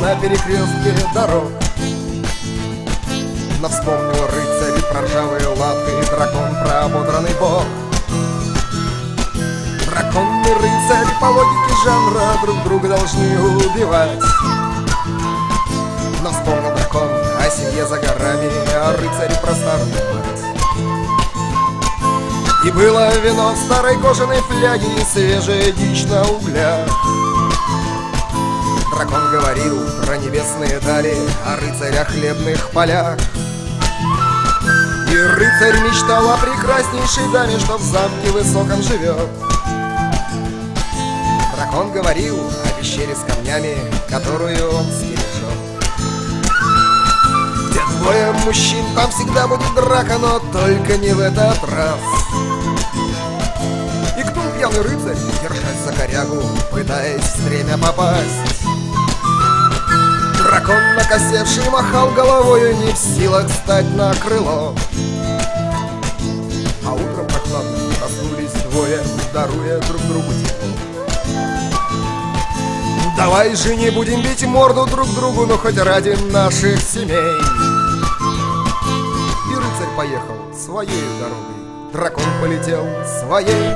на перекрестке дорог. Но вспомнил рыцарь про ржавые латы И дракон про ободранный бок Драконный рыцарь по логике жанра Друг друга должны убивать. Но вспомнил дракон о семье за горами О рыцаре про старую и было вино в старой кожаной фляге И свежая дичь на углях Дракон говорил про небесные дали О рыцарях хлебных полях. И рыцарь мечтал о прекраснейшей даме Что в замке высоком живет. Дракон говорил о пещере с камнями Которую он стережет. Где двое мужчин, там всегда будет драка Но только не в этот раз. И кто пьяный рыцарь, корягу Пытаясь в стремя попасть. Дракон накосевший махал головою Не в силах встать на крыло. А утром прохладно проснулись двое Даруя друг другу тепло. Давай же не будем бить морду друг другу Но хоть ради наших семей. И рыцарь поехал своей дорогой. Дракон полетел своей